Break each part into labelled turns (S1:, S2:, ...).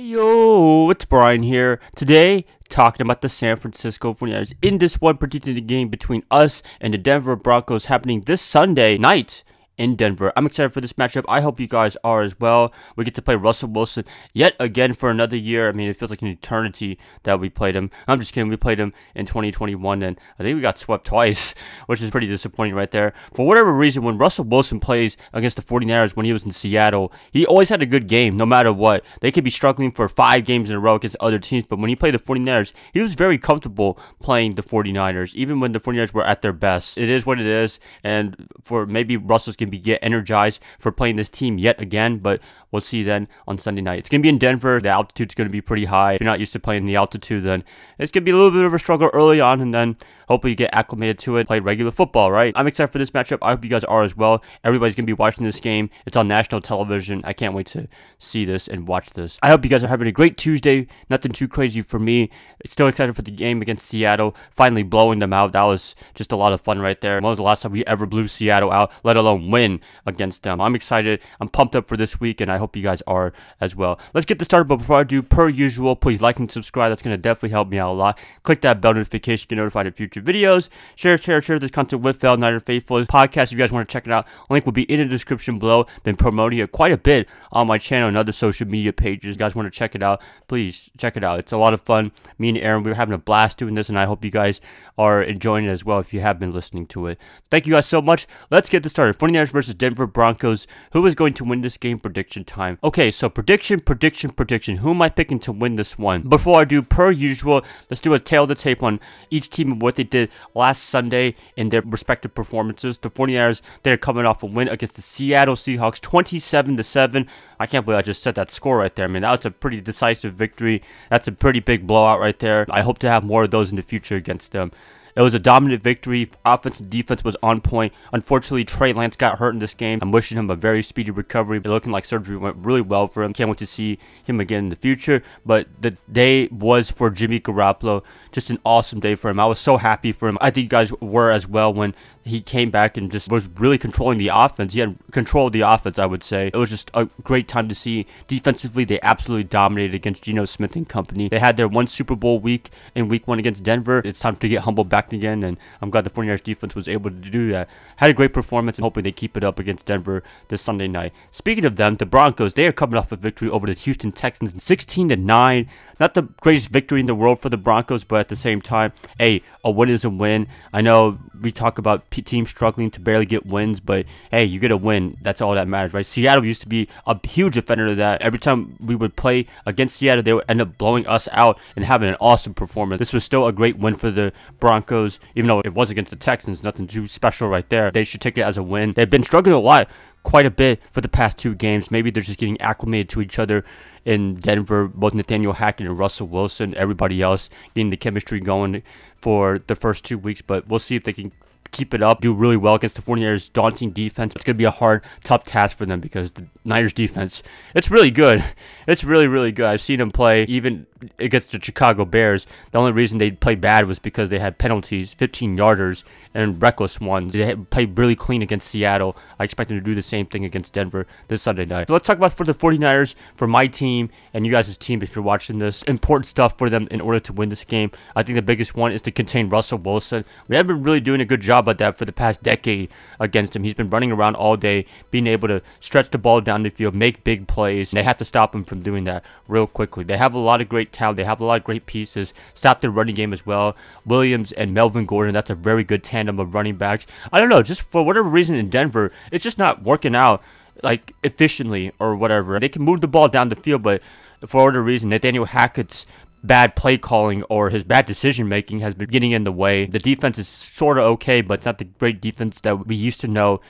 S1: Yo, it's Bryan here. Today, talking about the San Francisco 49ers in this one particular game between us and the Denver Broncos happening this Sunday night in Denver. I'm excited for this matchup. I hope you guys are as well. We get to play Russell Wilson yet again for another year. I mean, it feels like an eternity that we played him. I'm just kidding. We played him in 2021, and I think we got swept twice, which is pretty disappointing right there. For whatever reason, when Russell Wilson plays against the 49ers when he was in Seattle, he always had a good game no matter what. They could be struggling for five games in a row against other teams, but when he played the 49ers, he was very comfortable playing the 49ers, even when the 49ers were at their best. It is what it is, and for maybe Russell's be get energized for playing this team yet again, but we'll see then on Sunday night. It's going to be in Denver. The altitude's going to be pretty high. If you're not used to playing the altitude, then it's going to be a little bit of a struggle early on, and then hopefully you get acclimated to it, play regular football, right? I'm excited for this matchup. I hope you guys are as well. Everybody's going to be watching this game. It's on national television. I can't wait to see this and watch this. I hope you guys are having a great Tuesday. Nothing too crazy for me. Still excited for the game against Seattle. Finally blowing them out. That was just a lot of fun right there. When was the last time we ever blew Seattle out, let alone win against them? I'm excited. I'm pumped up for this week, and I hope you guys are as well. Let's get this started, but before I do, per usual, please like and subscribe. That's going to definitely help me out a lot. Click that bell notification to get notified of future videos. Share, share, share this content with fellow Niner Faithful podcast. If you guys want to check it out, link will be in the description below. Been promoting it quite a bit on my channel and other social media pages. You guys want to check it out, please check it out. It's a lot of fun. Me and Aaron, we are having a blast doing this, and I hope you guys are enjoying it as well if you have been listening to it. Thank you guys so much. Let's get this started. 49ers versus Denver Broncos. Who is going to win this game? Prediction time. Okay, so prediction, prediction, prediction. Who am I picking to win this one? Before I do, per usual, let's do a tail the tape on each team and what they did last Sunday in their respective performances. The 49ers, they're coming off a win against the Seattle Seahawks, 27 to 7. I can't believe I just said that score right there. I mean, that was a pretty decisive victory. That's a pretty big blowout right there. I hope to have more of those in the future against them. It was a dominant victory. Offense and defense was on point. Unfortunately, Trey Lance got hurt in this game. I'm wishing him a very speedy recovery. It looking like surgery went really well for him. Can't wait to see him again in the future. But the day was for Jimmy Garoppolo. Just an awesome day for him. I was so happy for him. I think you guys were as well when he came back and just was really controlling the offense. He had control of the offense, I would say. It was just a great time to see. Defensively, they absolutely dominated against Geno Smith and company. They had their one Super Bowl week in week one against Denver. It's time to get humbled back again, and I'm glad the 49ers defense was able to do that. Had a great performance, and hoping they keep it up against Denver this Sunday night. Speaking of them, the Broncos, they are coming off a victory over the Houston Texans 16 to 9. Not the greatest victory in the world for the Broncos, but at the same time, hey, a win is a win. I know we talk about teams struggling to barely get wins, but hey, you get a win. That's all that matters, right? Seattle used to be a huge offender of that. Every time we would play against Seattle, they would end up blowing us out and having an awesome performance. This was still a great win for the Broncos, even though it was against the Texans. Nothing too special right there. They should take it as a win. They've been struggling a lot quite a bit for the past two games. Maybe they're just getting acclimated to each other in Denver, both Nathaniel Hackett and Russell Wilson, everybody else getting the chemistry going for the first two weeks. But we'll see if they can keep it up, do really well against the 49ers daunting defense. It's going to be a hard, tough task for them because the Niners defense, it's really good. It's really, really good. I've seen them play even against the Chicago Bears. The only reason they played bad was because they had penalties, 15 yarders, and reckless ones. They played really clean against Seattle. I expect them to do the same thing against Denver this Sunday night. So let's talk about for the 49ers, for my team, and you guys' team if you're watching this. Important stuff for them in order to win this game. I think the biggest one is to contain Russell Wilson. We haven't been really doing a good job at that for the past decade against him. He's been running around all day, being able to stretch the ball down the field, make big plays. And they have to stop him from doing that real quickly. They have a lot of great talent. They have a lot of great pieces. Stop the running game as well. Williams and Melvin Gordon, that's a very good tandem of running backs. I don't know, just for whatever reason in Denver, it's just not working out like efficiently or whatever. They can move the ball down the field, but for whatever reason, Nathaniel Hackett's bad play calling or his bad decision making has been getting in the way. The defense is sort of okay, but it's not the great defense that we used to know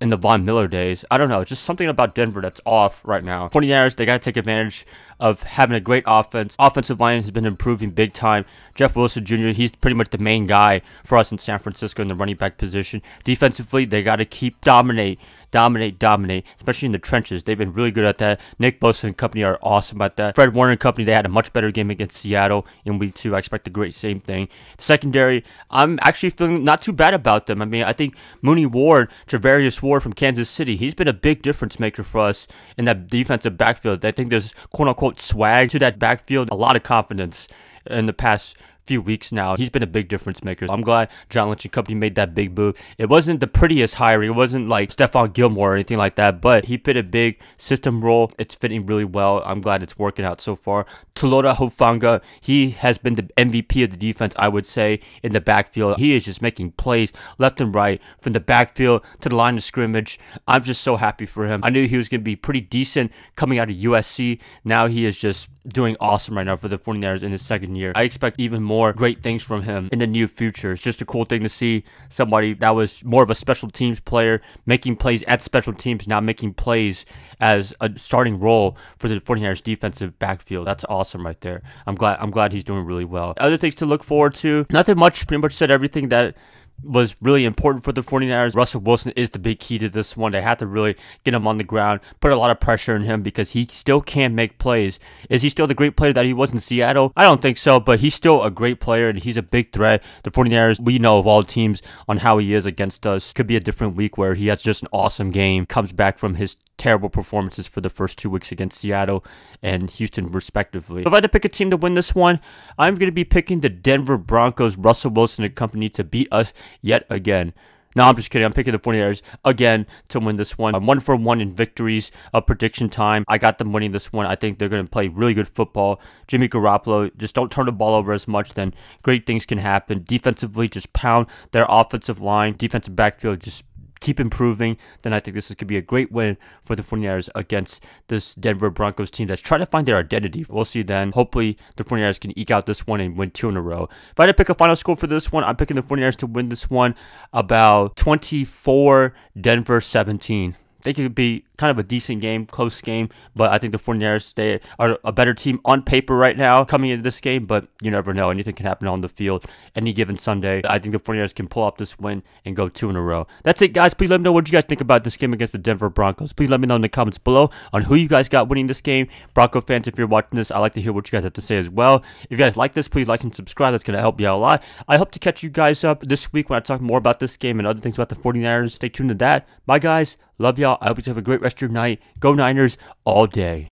S1: in the Von Miller days. I don't know, it's just something about Denver that's off right now. 49ers, they got to take advantage of having a great offense. Offensive line has been improving big time. Jeff Wilson Jr., he's pretty much the main guy for us in San Francisco in the running back position. Defensively, they got to keep dominate dominate, dominate, especially in the trenches. They've been really good at that. Nick Bosa and company are awesome at that. Fred Warner and company, they had a much better game against Seattle in week two. I expect the great same thing. Secondary, I'm actually feeling not too bad about them. I mean, I think Mooney Ward, Charvarius Ward from Kansas City, he's been a big difference maker for us in that defensive backfield. I think there's quote unquote swag to that backfield, a lot of confidence in the past few weeks now. He's been a big difference maker. I'm glad John Lynch and company made that big move. It wasn't the prettiest hiring. It wasn't like Stephon Gilmore or anything like that, but he played a big system role. It's fitting really well. I'm glad it's working out so far. Talanoa Hufanga, he has been the MVP of the defense, I would say, in the backfield. He is just making plays left and right from the backfield to the line of scrimmage. I'm just so happy for him. I knew he was going to be pretty decent coming out of USC. Now he is just doing awesome right now for the 49ers in his second year. I expect even more great things from him in the near future. It's just a cool thing to see somebody that was more of a special teams player making plays at special teams, now making plays as a starting role for the 49ers defensive backfield. That's awesome right there. I'm glad I'm glad he's doing really well. Other things to look forward to. Nothing much, pretty much said everything that was really important for the 49ers. Russell Wilson is the big key to this one. They have to really get him on the ground, put a lot of pressure on him because he still can't make plays. Is he still the great player that he was in Seattle? I don't think so, but he's still a great player and he's a big threat. The 49ers, we know of all teams on how he is against us. Could be a different week where he has just an awesome game, comes back from his terrible performances for the first two weeks against Seattle and Houston, respectively. If I had to pick a team to win this one, I'm going to be picking the Denver Broncos, Russell Wilson and company to beat us yet again. No, I'm just kidding. I'm picking the 49ers again to win this one. I'm one for one in victories of prediction time. I got them winning this one. I think they're going to play really good football. Jimmy Garoppolo, just don't turn the ball over as much, then great things can happen. Defensively, just pound their offensive line. Defensive backfield, just keep improving, then I think this could be a great win for the 49ers against this Denver Broncos team that's trying to find their identity. We'll see then. Hopefully, the 49ers can eke out this one and win two in a row. If I had to pick a final score for this one, I'm picking the 49ers to win this one about 24 Denver 17 they could be kind of a decent game, close game, but I think the 49ers, they are a better team on paper right now coming into this game, but you never know. Anything can happen on the field any given Sunday. I think the 49ers can pull off this win and go two in a row. That's it, guys. Please let me know what you guys think about this game against the Denver Broncos. Please let me know in the comments below on who you guys got winning this game. Bronco fans, if you're watching this, I'd like to hear what you guys have to say as well. If you guys like this, please like and subscribe. That's going to help you out a lot. I hope to catch you guys up this week when I talk more about this game and other things about the 49ers. Stay tuned to that. Bye, guys. Love y'all. I hope you have a great rest of your night. Go Niners all day.